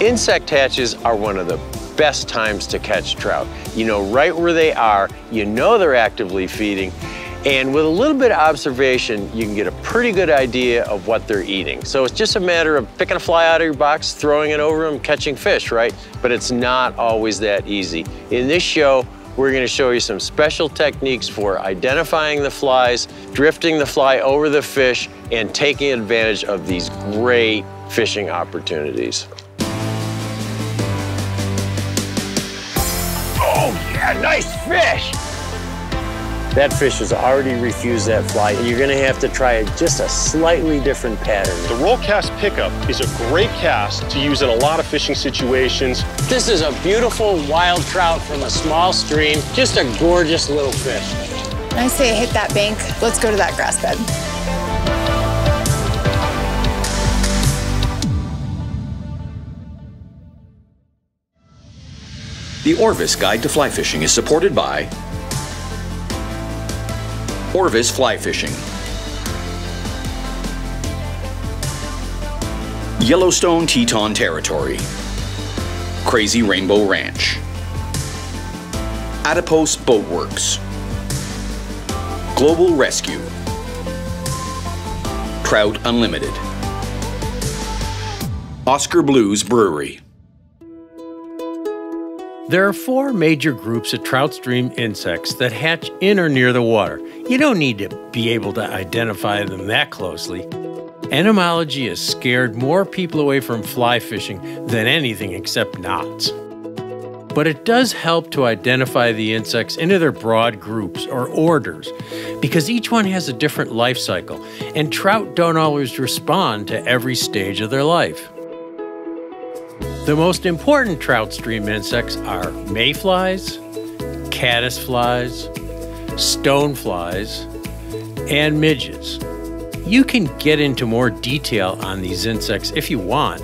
Insect hatches are one of the best times to catch trout. You know right where they are, you know they're actively feeding, and with a little bit of observation, you can get a pretty good idea of what they're eating. So it's just a matter of picking a fly out of your box, throwing it over them, catching fish, right? But it's not always that easy. In this show, we're gonna show you some special techniques for identifying the flies, drifting the fly over the fish, and taking advantage of these great fishing opportunities. Yeah, nice fish. That fish has already refused that fly. And you're gonna have to try just a slightly different pattern. The roll cast pickup is a great cast to use in a lot of fishing situations. This is a beautiful wild trout from a small stream, just a gorgeous little fish. I say hit that bank, let's go to that grass bed. The Orvis Guide to Fly Fishing is supported by Orvis Fly Fishing, Yellowstone Teton Territory, Crazy Rainbow Ranch, Adipose Boatworks, Global Rescue, Trout Unlimited, Oskar Blues Brewery. There are four major groups of trout stream insects that hatch in or near the water. You don't need to be able to identify them that closely. Entomology has scared more people away from fly fishing than anything except knots. But it does help to identify the insects into their broad groups or orders because each one has a different life cycle, and trout don't always respond to every stage of their life. The most important trout stream insects are mayflies, caddisflies, stoneflies, and midges. You can get into more detail on these insects if you want,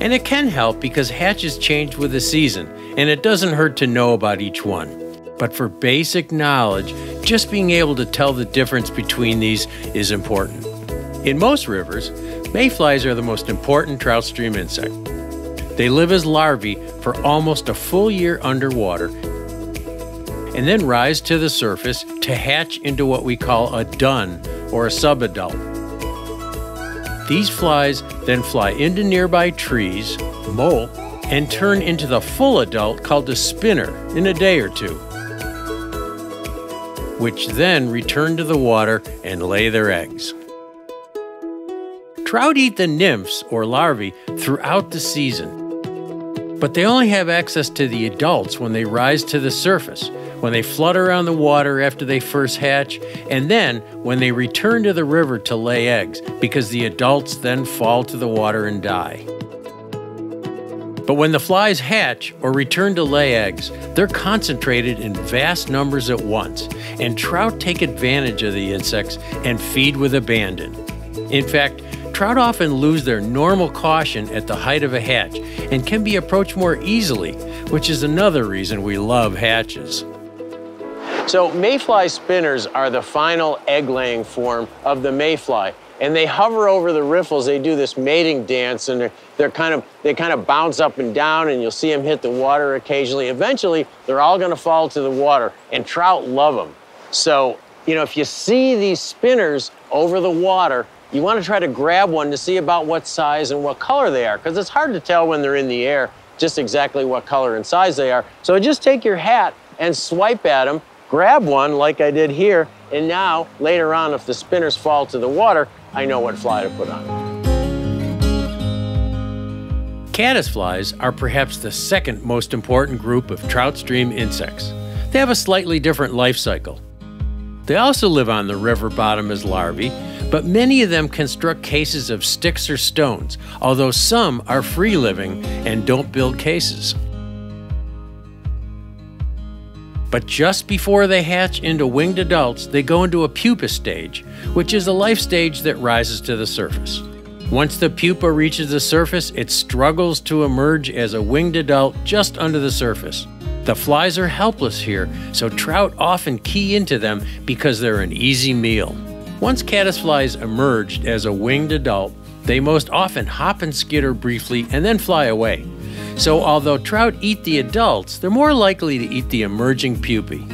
and it can help because hatches change with the season, and it doesn't hurt to know about each one. But for basic knowledge, just being able to tell the difference between these is important. In most rivers, mayflies are the most important trout stream insect. They live as larvae for almost a full year underwater and then rise to the surface to hatch into what we call a dun or a subadult. These flies then fly into nearby trees, molt, and turn into the full adult called a spinner in a day or two, which then return to the water and lay their eggs. Trout eat the nymphs or larvae throughout the season but they only have access to the adults when they rise to the surface, when they flutter around the water after they first hatch, and then when they return to the river to lay eggs, because the adults then fall to the water and die. But when the flies hatch or return to lay eggs, they're concentrated in vast numbers at once, and trout take advantage of the insects and feed with abandon. In fact, Trout often lose their normal caution at the height of a hatch and can be approached more easily, which is another reason we love hatches. So mayfly spinners are the final egg-laying form of the mayfly. And they hover over the riffles. They do this mating dance, and they're, they're kind of they kind of bounce up and down, and you'll see them hit the water occasionally. Eventually, they're all going to fall to the water, and trout love them. So, you know, if you see these spinners over the water, you want to try to grab one to see about what size and what color they are, because it's hard to tell when they're in the air just exactly what color and size they are. So just take your hat and swipe at them, grab one like I did here, and now later on if the spinners fall to the water, I know what fly to put on. Caddisflies are perhaps the second most important group of trout stream insects. They have a slightly different life cycle. They also live on the river bottom as larvae, but many of them construct cases of sticks or stones, although some are free living and don't build cases. But just before they hatch into winged adults, they go into a pupa stage, which is a life stage that rises to the surface. Once the pupa reaches the surface, it struggles to emerge as a winged adult just under the surface. The flies are helpless here, so trout often key into them because they're an easy meal. Once caddisflies emerged as a winged adult, they most often hop and skitter briefly and then fly away. So, although trout eat the adults, they're more likely to eat the emerging pupae.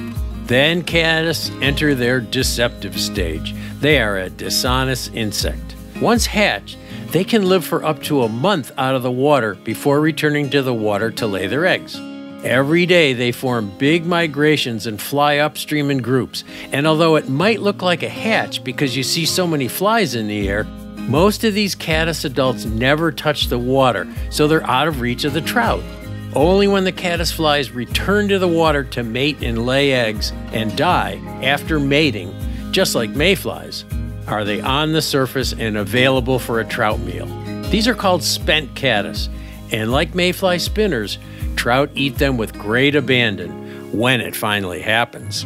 Then caddis enter their deceptive stage. They are a dishonest insect. Once hatched, they can live for up to a month out of the water before returning to the water to lay their eggs. Every day they form big migrations and fly upstream in groups. And although it might look like a hatch because you see so many flies in the air, most of these caddis adults never touch the water, so they're out of reach of the trout. Only when the caddis flies return to the water to mate and lay eggs and die after mating, just like mayflies, are they on the surface and available for a trout meal. These are called spent caddis, and like mayfly spinners, Trout eat them with great abandon when it finally happens.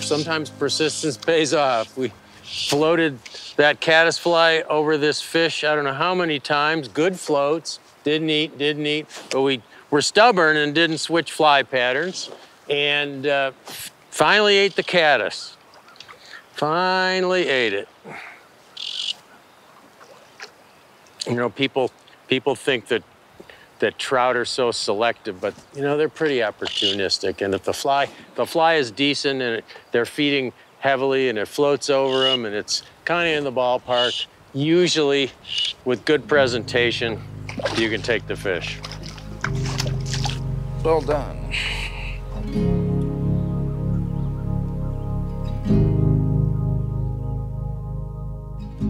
Sometimes persistence pays off. We floated that caddisfly over this fish, I don't know how many times, good floats, didn't eat, didn't eat, but we were stubborn and didn't switch fly patterns, and uh, finally ate the caddis. Finally ate it. You know, people people think that that trout are so selective, but you know, they're pretty opportunistic. And if the fly, the fly is decent and they're feeding heavily and it floats over them and it's kind of in the ballpark, usually with good presentation, you can take the fish. Well done.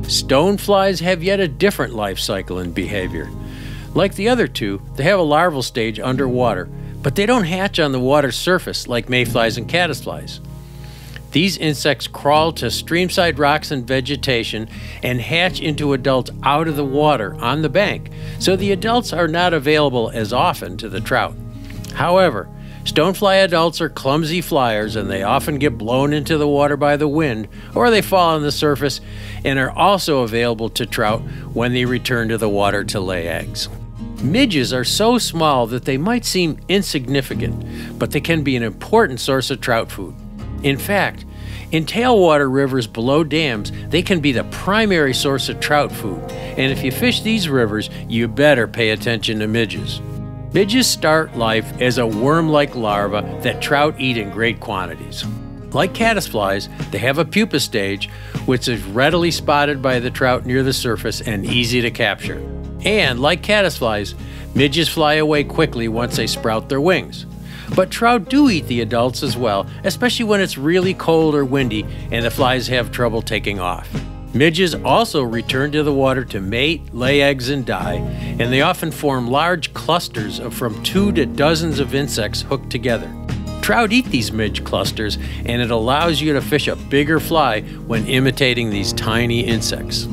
Stoneflies have yet a different life cycle and behavior. Like the other two, they have a larval stage underwater, but they don't hatch on the water's surface like mayflies and caddisflies. These insects crawl to streamside rocks and vegetation and hatch into adults out of the water on the bank, so the adults are not available as often to the trout. However, stonefly adults are clumsy flyers and they often get blown into the water by the wind or they fall on the surface and are also available to trout when they return to the water to lay eggs. Midges are so small that they might seem insignificant, but they can be an important source of trout food. In fact, in tailwater rivers below dams, they can be the primary source of trout food. And if you fish these rivers, you better pay attention to midges. Midges start life as a worm like larva that trout eat in great quantities. Like caddisflies, they have a pupa stage, which is readily spotted by the trout near the surface and easy to capture. And like caddisflies, midges fly away quickly once they sprout their wings. But trout do eat the adults as well, especially when it's really cold or windy and the flies have trouble taking off. Midges also return to the water to mate, lay eggs, and die, and they often form large clusters of from two to dozens of insects hooked together. Trout eat these midge clusters, and it allows you to fish a bigger fly when imitating these tiny insects.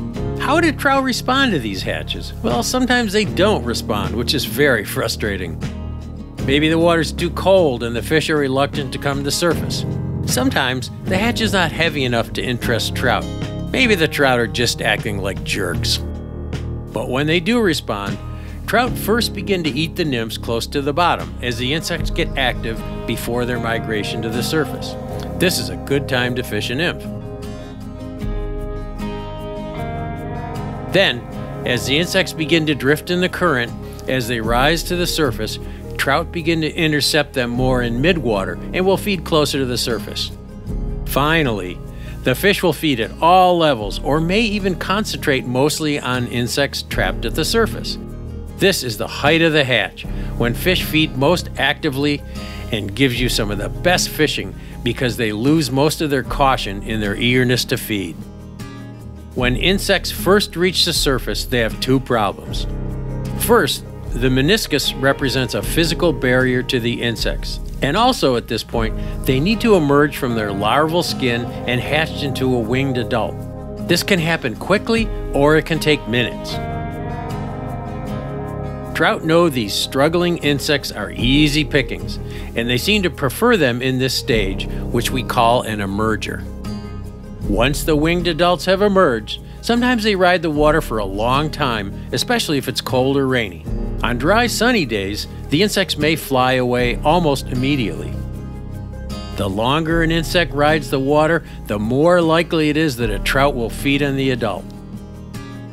How did trout respond to these hatches? Well, sometimes they don't respond, which is very frustrating. Maybe the water's too cold and the fish are reluctant to come to the surface. Sometimes the hatch is not heavy enough to interest trout. Maybe the trout are just acting like jerks. But when they do respond, trout first begin to eat the nymphs close to the bottom as the insects get active before their migration to the surface. This is a good time to fish a nymph. Then, as the insects begin to drift in the current, as they rise to the surface, trout begin to intercept them more in midwater and will feed closer to the surface. Finally, the fish will feed at all levels or may even concentrate mostly on insects trapped at the surface. This is the height of the hatch, when fish feed most actively and gives you some of the best fishing because they lose most of their caution in their eagerness to feed. When insects first reach the surface, they have two problems. First, the meniscus represents a physical barrier to the insects. And also at this point, they need to emerge from their larval skin and hatch into a winged adult. This can happen quickly or it can take minutes. Trout know these struggling insects are easy pickings, and they seem to prefer them in this stage, which we call an emerger. Once the winged adults have emerged, sometimes they ride the water for a long time, especially if it's cold or rainy. On dry, sunny days, the insects may fly away almost immediately. The longer an insect rides the water, the more likely it is that a trout will feed on the adult.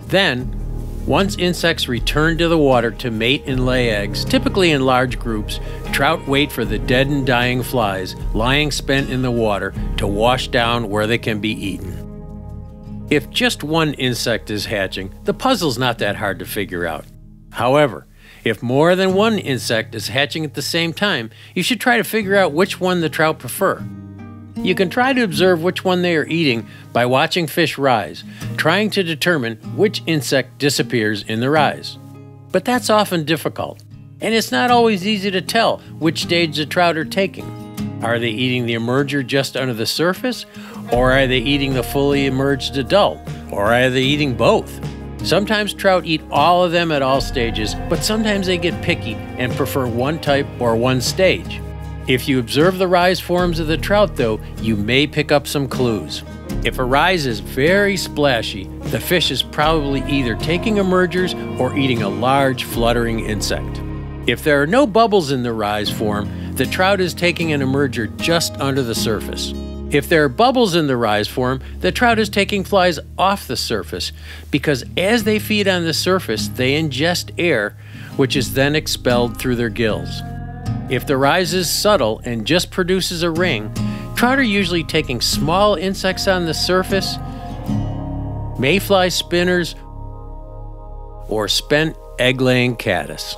Then, Once insects return to the water to mate and lay eggs, typically in large groups, trout wait for the dead and dying flies lying spent in the water to wash down where they can be eaten. If just one insect is hatching, the puzzle's not that hard to figure out. However, if more than one insect is hatching at the same time, you should try to figure out which one the trout prefer. You can try to observe which one they are eating by watching fish rise, trying to determine which insect disappears in the rise. But that's often difficult, and it's not always easy to tell which stage the trout are taking. Are they eating the emerger just under the surface, or are they eating the fully emerged adult, or are they eating both? Sometimes trout eat all of them at all stages, but sometimes they get picky and prefer one type or one stage. If you observe the rise forms of the trout, though, you may pick up some clues. If a rise is very splashy, the fish is probably either taking emergers or eating a large fluttering insect. If there are no bubbles in the rise form, the trout is taking an emerger just under the surface. If there are bubbles in the rise form, the trout is taking flies off the surface because as they feed on the surface, they ingest air, which is then expelled through their gills. If the rise is subtle and just produces a ring, trout are usually taking small insects on the surface, mayfly spinners, or spent egg laying caddis.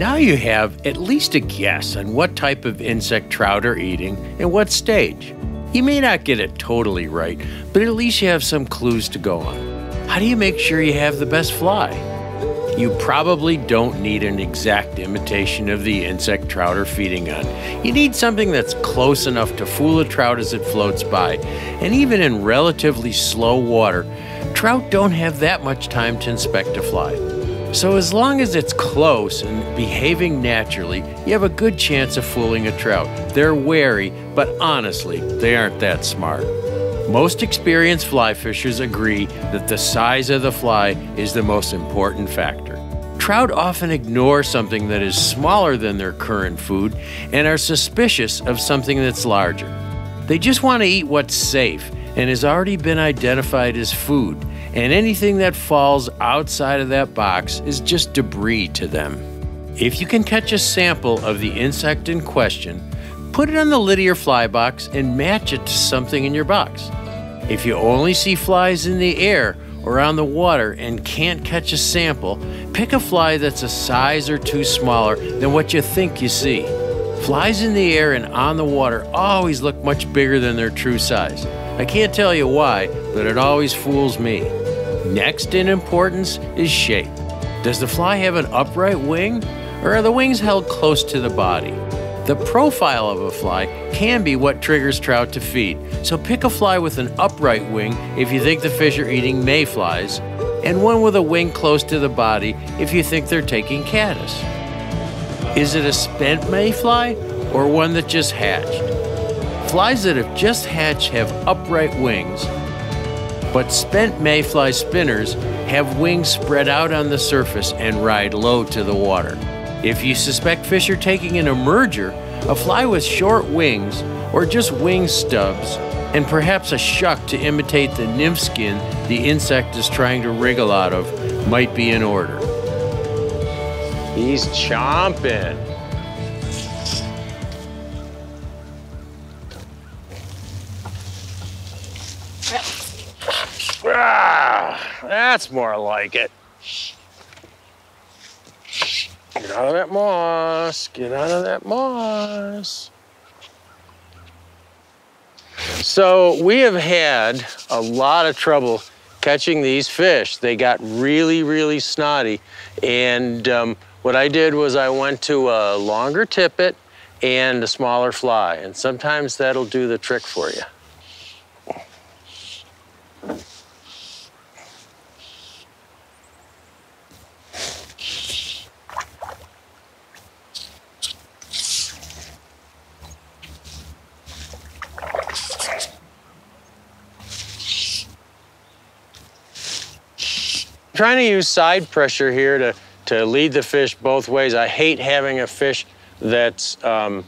Now you have at least a guess on what type of insect trout are eating and what stage. You may not get it totally right, but at least you have some clues to go on. How do you make sure you have the best fly? You probably don't need an exact imitation of the insect trout are feeding on. You need something that's close enough to fool a trout as it floats by. And even in relatively slow water, trout don't have that much time to inspect a fly. So, as long as it's close and behaving naturally, you have a good chance of fooling a trout. They're wary, but honestly, they aren't that smart. Most experienced fly fishers agree that the size of the fly is the most important factor. Trout often ignore something that is smaller than their current food and are suspicious of something that's larger. They just want to eat what's safe and has already been identified as food and anything that falls outside of that box is just debris to them. If you can catch a sample of the insect in question, put it on the lid of your fly box and match it to something in your box. If you only see flies in the air or on the water and can't catch a sample, pick a fly that's a size or two smaller than what you think you see. Flies in the air and on the water always look much bigger than their true size. I can't tell you why, but it always fools me. Next in importance is shape. Does the fly have an upright wing, or are the wings held close to the body? The profile of a fly can be what triggers trout to feed, so pick a fly with an upright wing if you think the fish are eating mayflies, and one with a wing close to the body if you think they're taking caddis. Is it a spent mayfly or one that just hatched? Flies that have just hatched have upright wings, but spent mayfly spinners have wings spread out on the surface and ride low to the water. If you suspect fish are taking an emerger, a fly with short wings or just wing stubs, and perhaps a shuck to imitate the nymph skin the insect is trying to wriggle out of, might be in order. He's chomping. That's more like it. Get out of that moss. Get out of that moss. So we have had a lot of trouble catching these fish. They got really, really snotty. And um, what I did was I went to a longer tippet and a smaller fly. And sometimes that'll do the trick for you. Trying to use side pressure here to, to lead the fish both ways. I hate having a fish that's, um,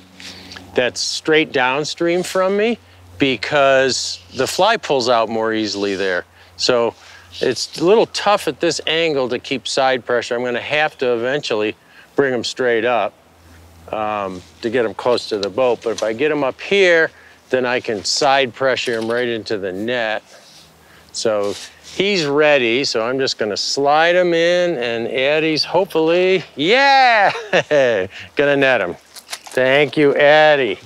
that's straight downstream from me because the fly pulls out more easily there. So it's a little tough at this angle to keep side pressure. I'm gonna have to eventually bring them straight up um, to get them close to the boat. But if I get them up here, then I can side pressure them right into the net. So he's ready, so I'm just gonna slide him in and Eddie's hopefully, yeah, gonna net him. Thank you, Eddie.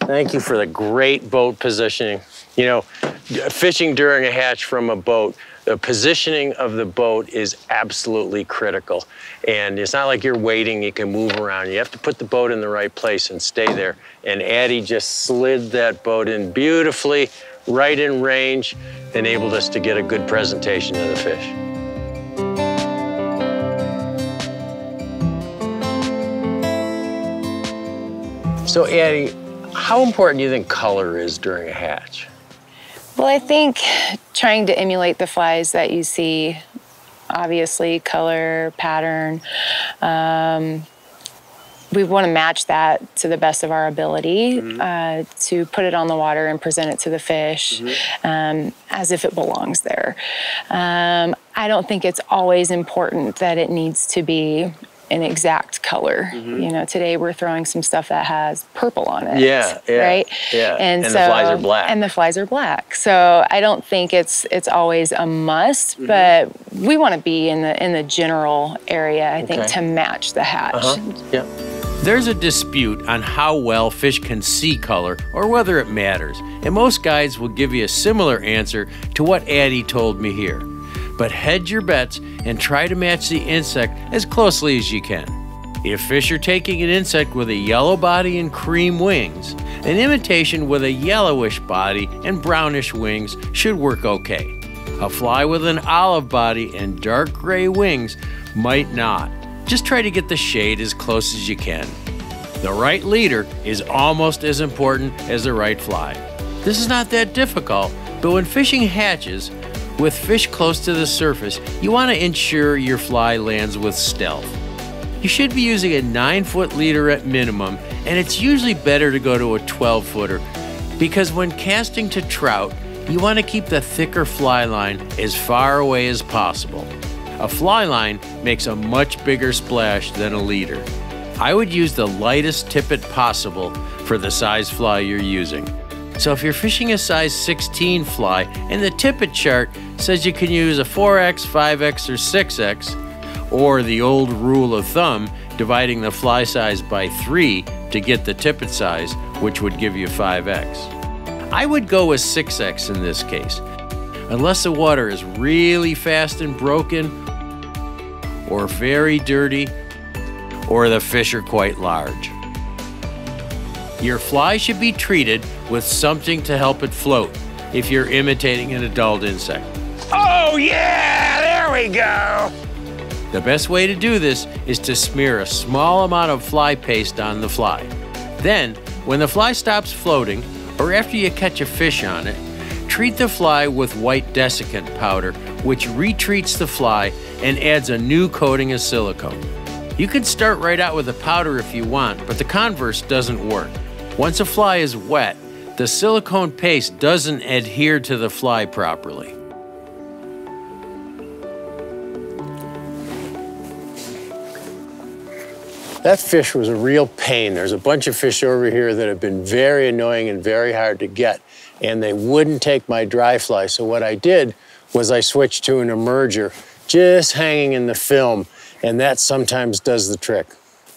Thank you for the great boat positioning. You know, fishing during a hatch from a boat, the positioning of the boat is absolutely critical. And it's not like you're waiting, you can move around. You have to put the boat in the right place and stay there. And Addie just slid that boat in beautifully, right in range, enabled us to get a good presentation of the fish. So Addie, how important do you think color is during a hatch? Well, I think trying to emulate the flies that you see, obviously, color, pattern, um, we want to match that to the best of our ability uh, to put it on the water and present it to the fish um, as if it belongs there. Um, I don't think it's always important that it needs to be an exact color. Mm-hmm. You know, today we're throwing some stuff that has purple on it. Yeah, yeah, right. yeah. And, And so the flies are black. And the flies are black. So I don't think it's it's always a must, mm-hmm. but we want to be in the in the general area. I think to match the hatch. Uh-huh. Yeah. There's a dispute on how well fish can see color or whether it matters, and most guides will give you a similar answer to what Addie told me here. But hedge your bets and try to match the insect as closely as you can. If fish are taking an insect with a yellow body and cream wings, an imitation with a yellowish body and brownish wings should work okay. A fly with an olive body and dark gray wings might not. Just try to get the shade as close as you can. The right leader is almost as important as the right fly. This is not that difficult, but when fishing hatches, with fish close to the surface, you want to ensure your fly lands with stealth. You should be using a 9 foot leader at minimum, and it's usually better to go to a 12 footer because when casting to trout, you want to keep the thicker fly line as far away as possible. A fly line makes a much bigger splash than a leader. I would use the lightest tippet possible for the size fly you're using. So if you're fishing a size 16 fly and the tippet chart says you can use a 4x, 5x, or 6x, or the old rule of thumb, dividing the fly size by 3 to get the tippet size, which would give you 5x. I would go with 6x in this case, unless the water is really fast and broken, or very dirty, or the fish are quite large. Your fly should be treated with something to help it float if you're imitating an adult insect. Oh yeah, there we go. The best way to do this is to smear a small amount of fly paste on the fly. Then, when the fly stops floating, or after you catch a fish on it, treat the fly with white desiccant powder, which retreats the fly and adds a new coating of silicone. You can start right out with the powder if you want, but the converse doesn't work. Once a fly is wet, the silicone paste doesn't adhere to the fly properly. That fish was a real pain. There's a bunch of fish over here that have been very annoying and very hard to get, and they wouldn't take my dry fly. So what I did was I switched to an emerger, just hanging in the film, and that sometimes does the trick.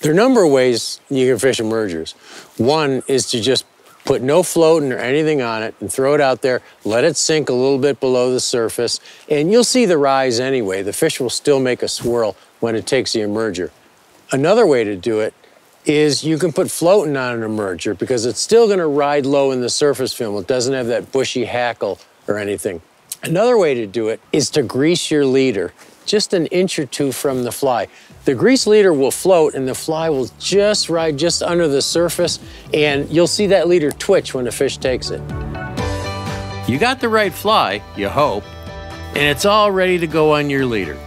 There are a number of ways you can fish emergers. One is to just put no floatant or anything on it and throw it out there, let it sink a little bit below the surface, and you'll see the rise anyway. The fish will still make a swirl when it takes the emerger. Another way to do it is you can put floatant on an emerger because it's still going to ride low in the surface film. It doesn't have that bushy hackle or anything. Another way to do it is to grease your leader just an inch or two from the fly. The grease leader will float and the fly will just ride just under the surface and you'll see that leader twitch when a fish takes it. You got the right fly, you hope. and it's all ready to go on your leader.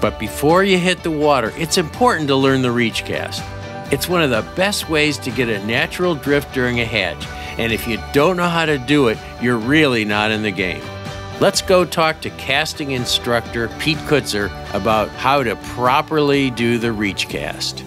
But before you hit the water, it's important to learn the reach cast. It's one of the best ways to get a natural drift during a hatch, and if you don't know how to do it, you're really not in the game. Let's go talk to casting instructor Pete Kutzer about how to properly do the reach cast.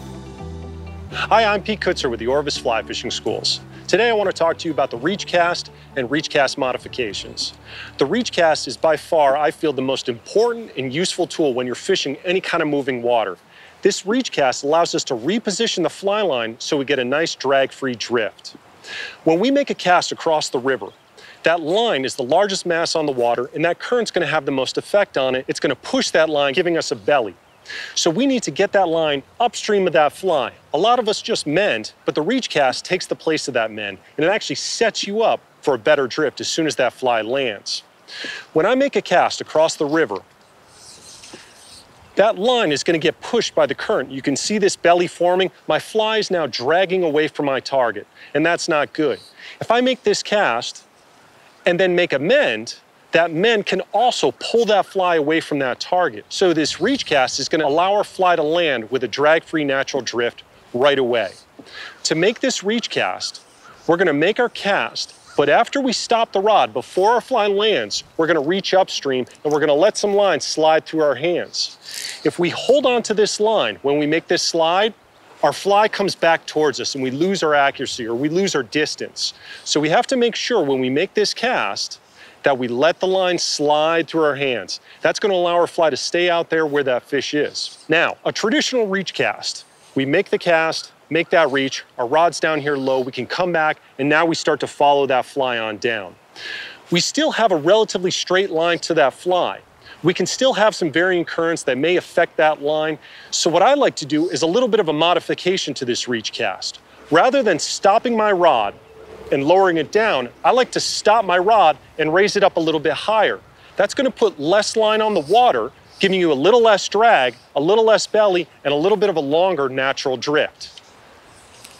Hi, I'm Pete Kutzer with the Orvis Fly Fishing Schools. Today I want to talk to you about the reach cast and reach cast modifications. The reach cast is by far, I feel, the most important and useful tool when you're fishing any kind of moving water. This reach cast allows us to reposition the fly line so we get a nice drag-free drift. When we make a cast across the river, that line is the largest mass on the water and that current's gonna have the most effect on it. It's gonna push that line, giving us a belly. So we need to get that line upstream of that fly. A lot of us just mend, but the reach cast takes the place of that mend, and it actually sets you up for a better drift as soon as that fly lands. When I make a cast across the river, that line is going to get pushed by the current. You can see this belly forming. My fly is now dragging away from my target, and that's not good. If I make this cast and then make a mend, that mend can also pull that fly away from that target. So this reach cast is gonna allow our fly to land with a drag-free natural drift right away. To make this reach cast, we're gonna make our cast, but after we stop the rod, before our fly lands, we're gonna reach upstream and we're gonna let some line slide through our hands. If we hold on to this line when we make this slide, our fly comes back towards us and we lose our accuracy or we lose our distance. So we have to make sure when we make this cast that we let the line slide through our hands. That's gonna allow our fly to stay out there where that fish is. Now, a traditional reach cast, we make the cast, make that reach, our rod's down here low, we can come back, and now we start to follow that fly on down. We still have a relatively straight line to that fly. We can still have some varying currents that may affect that line. So what I like to do is a little bit of a modification to this reach cast. Rather than stopping my rod and lowering it down, I like to stop my rod and raise it up a little bit higher. That's gonna put less line on the water, giving you a little less drag, a little less belly, and a little bit of a longer natural drift.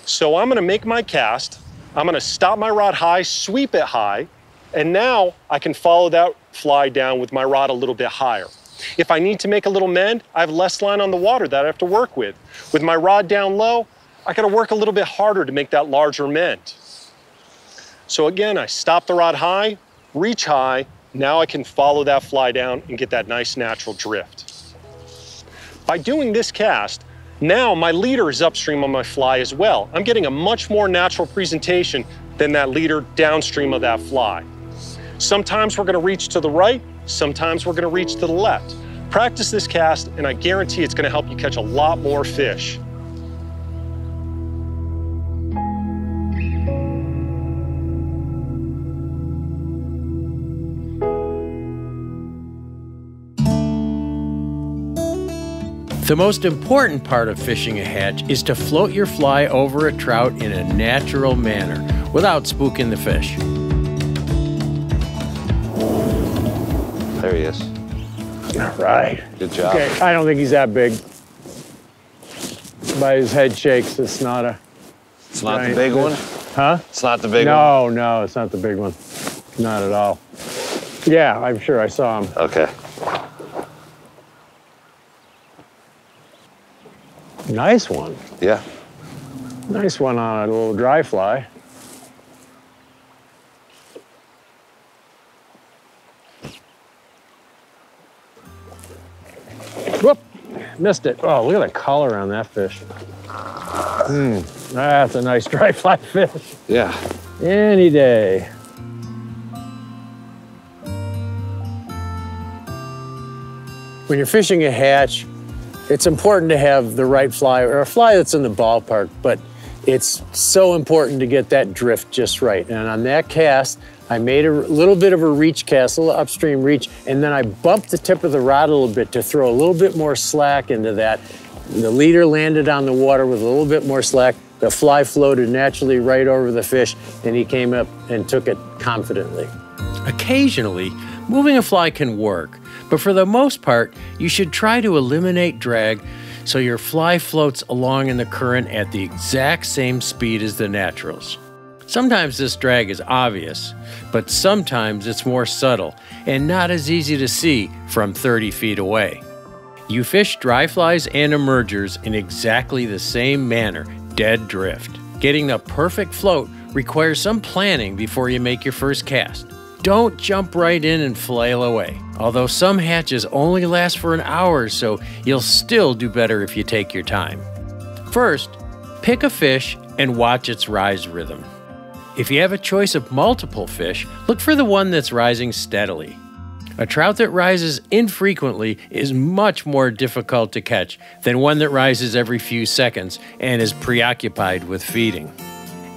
So I'm gonna make my cast, I'm gonna stop my rod high, sweep it high, and now I can follow that fly down with my rod a little bit higher. If I need to make a little mend, I have less line on the water that I have to work with. With my rod down low, I gotta work a little bit harder to make that larger mend. So again, I stop the rod high, reach high, now I can follow that fly down and get that nice natural drift. By doing this cast, now my leader is upstream on my fly as well. I'm getting a much more natural presentation than that leader downstream of that fly. Sometimes we're gonna reach to the right, sometimes we're gonna reach to the left. Practice this cast and I guarantee it's gonna help you catch a lot more fish. The most important part of fishing a hatch is to float your fly over a trout in a natural manner without spooking the fish. There he is. All right. Good job. Okay, I don't think he's that big. By his head shakes, it's not a. It's not the big one. Huh? It's not the big one. No, no, it's not the big one. Not at all. Yeah, I'm sure I saw him. Okay. Nice one. Yeah. Nice one on a little dry fly. Missed it. Oh, look at the color on that fish. Hmm, that's a nice dry fly fish. Yeah. Any day. When you're fishing a hatch, it's important to have the right fly or a fly that's in the ballpark, but it's so important to get that drift just right. And on that cast, I made a little bit of a reach cast, a little upstream reach, and then I bumped the tip of the rod a little bit to throw a little bit more slack into that. The leader landed on the water with a little bit more slack. The fly floated naturally right over the fish, and he came up and took it confidently. Occasionally, moving a fly can work, but for the most part, you should try to eliminate drag so your fly floats along in the current at the exact same speed as the naturals. Sometimes this drag is obvious, but sometimes it's more subtle and not as easy to see from 30 feet away. You fish dry flies and emergers in exactly the same manner, dead drift. Getting the perfect float requires some planning before you make your first cast. Don't jump right in and flail away. Although some hatches only last for an hour, so you'll still do better if you take your time. First, pick a fish and watch its rise rhythm. If you have a choice of multiple fish, look for the one that's rising steadily. A trout that rises infrequently is much more difficult to catch than one that rises every few seconds and is preoccupied with feeding.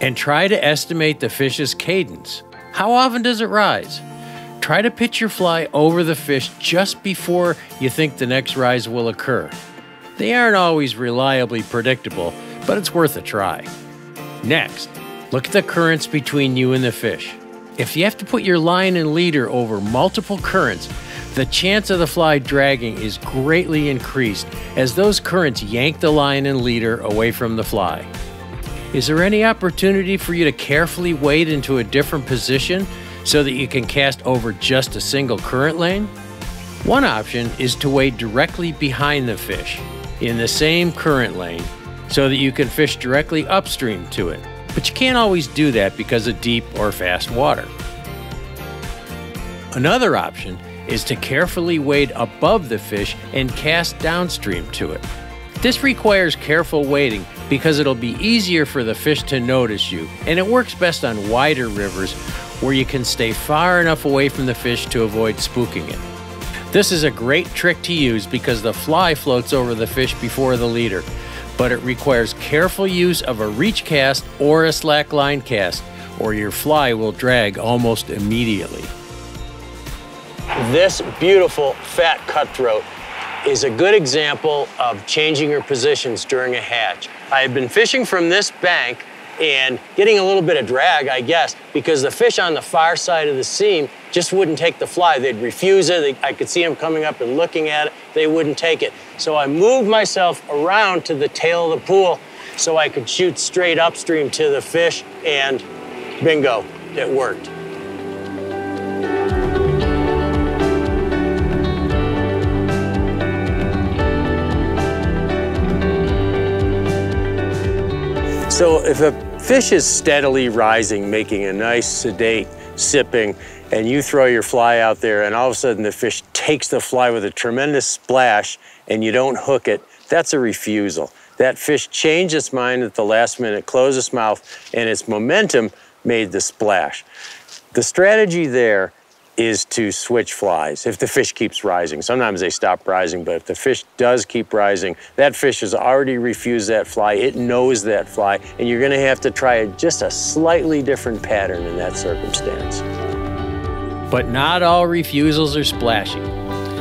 And try to estimate the fish's cadence. How often does it rise? Try to pitch your fly over the fish just before you think the next rise will occur. They aren't always reliably predictable, but it's worth a try. Next, look at the currents between you and the fish. If you have to put your line and leader over multiple currents, the chance of the fly dragging is greatly increased as those currents yank the line and leader away from the fly. Is there any opportunity for you to carefully wade into a different position so that you can cast over just a single current lane? One option is to wade directly behind the fish in the same current lane so that you can fish directly upstream to it. But you can't always do that because of deep or fast water. Another option is to carefully wade above the fish and cast downstream to it. This requires careful wading because it'll be easier for the fish to notice you, and it works best on wider rivers where you can stay far enough away from the fish to avoid spooking it. This is a great trick to use because the fly floats over the fish before the leader, but it requires careful use of a reach cast or a slack line cast, or your fly will drag almost immediately. This beautiful fat cutthroat is a good example of changing your positions during a hatch. I had been fishing from this bank and getting a little bit of drag, I guess, because the fish on the far side of the seam just wouldn't take the fly. They'd refuse it. They, I could see them coming up and looking at it. They wouldn't take it. So I moved myself around to the tail of the pool so I could shoot straight upstream to the fish, and bingo, it worked. So if a fish is steadily rising, making a nice sedate sipping, and you throw your fly out there and all of a sudden the fish takes the fly with a tremendous splash and you don't hook it, that's a refusal. That fish changed its mind at the last minute, closed its mouth, and its momentum made the splash. The strategy there is to switch flies if the fish keeps rising. Sometimes they stop rising, but if the fish does keep rising, that fish has already refused that fly. It knows that fly, and you're gonna have to try just a slightly different pattern in that circumstance. But not all refusals are splashy.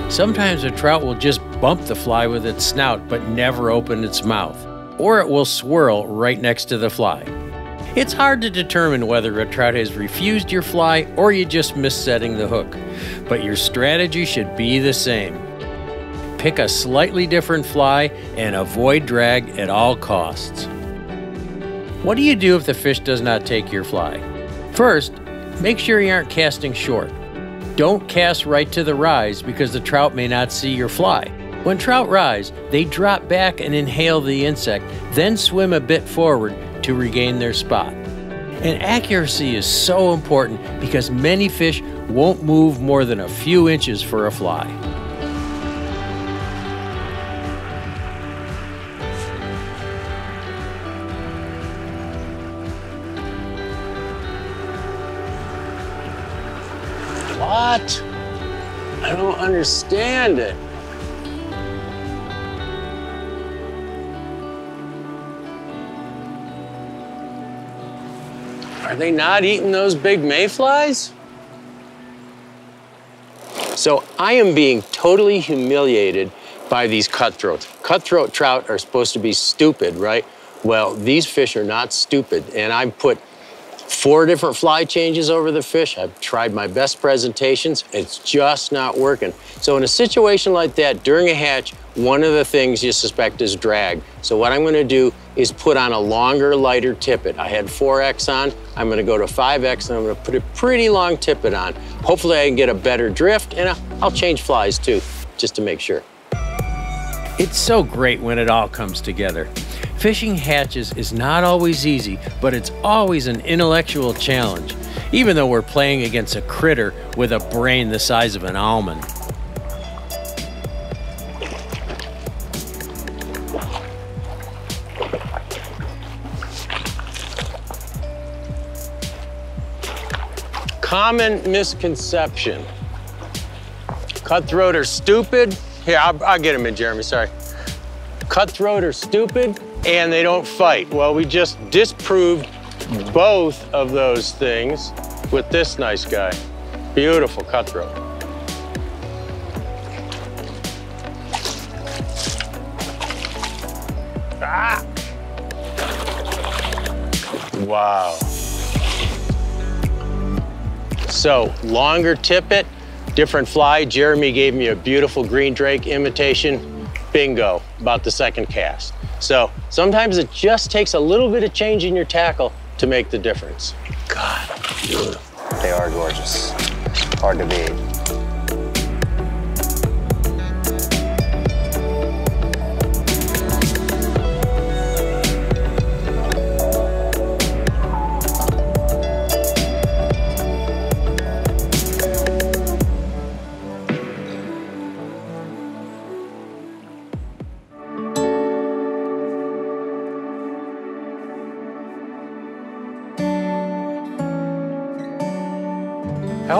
Sometimes a trout will just bump the fly with its snout but never open its mouth, or it will swirl right next to the fly. It's hard to determine whether a trout has refused your fly or you just missed setting the hook, but your strategy should be the same. Pick a slightly different fly and avoid drag at all costs. What do you do if the fish does not take your fly? First, make sure you aren't casting short. Don't cast right to the rise because the trout may not see your fly. When trout rise, they drop back and inhale the insect, then swim a bit forward to regain their spot. And accuracy is so important because many fish won't move more than a few inches for a fly. What? I don't understand it. Are they not eating those big mayflies? So I am being totally humiliated by these cutthroats. Cutthroat trout are supposed to be stupid, right? Well, these fish are not stupid, and I've put four different fly changes over the fish. I've tried my best presentations. It's just not working. So in a situation like that, during a hatch, one of the things you suspect is drag. So what I'm gonna do is put on a longer, lighter tippet. I had 4X on, I'm gonna go to 5X and I'm gonna put a pretty long tippet on. Hopefully I can get a better drift and I'll change flies too, just to make sure. It's so great when it all comes together. Fishing hatches is not always easy, but it's always an intellectual challenge, even though we're playing against a critter with a brain the size of an almond. Common misconception. Cutthroat are stupid. Here, I'll, I'll get him in, Jeremy, sorry. Cutthroat are stupid and they don't fight. Well, we just disproved both of those things with this nice guy. Beautiful cutthroat. Ah! Wow. So longer tippet, different fly. Jeremy gave me a beautiful green drake imitation. Bingo, about the second cast. So sometimes it just takes a little bit of change in your tackle to make the difference. God, beautiful. They are gorgeous. Hard to beat.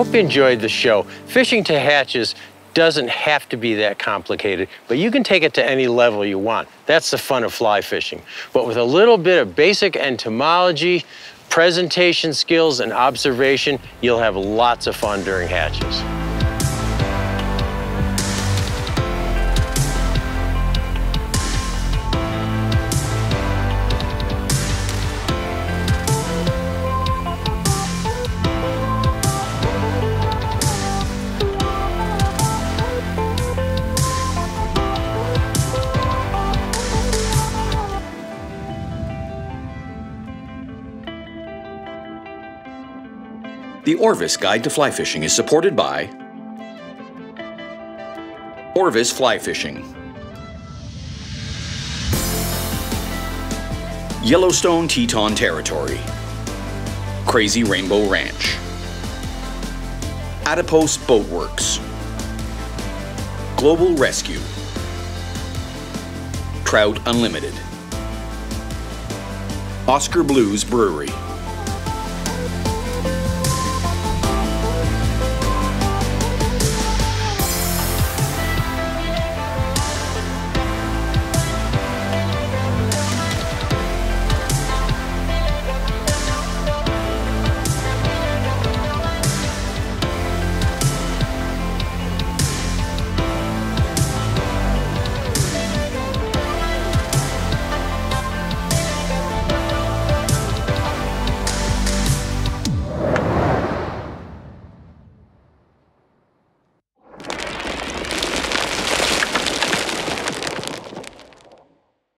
Hope you enjoyed the show. Fishing to hatches doesn't have to be that complicated, but you can take it to any level you want. That's the fun of fly fishing. But with a little bit of basic entomology, presentation skills, and observation, you'll have lots of fun during hatches. Orvis Guide to Fly Fishing is supported by Orvis Fly Fishing, Yellowstone Teton Territory, Crazy Rainbow Ranch, Adipose Boatworks, Global Rescue, Trout Unlimited, Oskar Blues Brewery.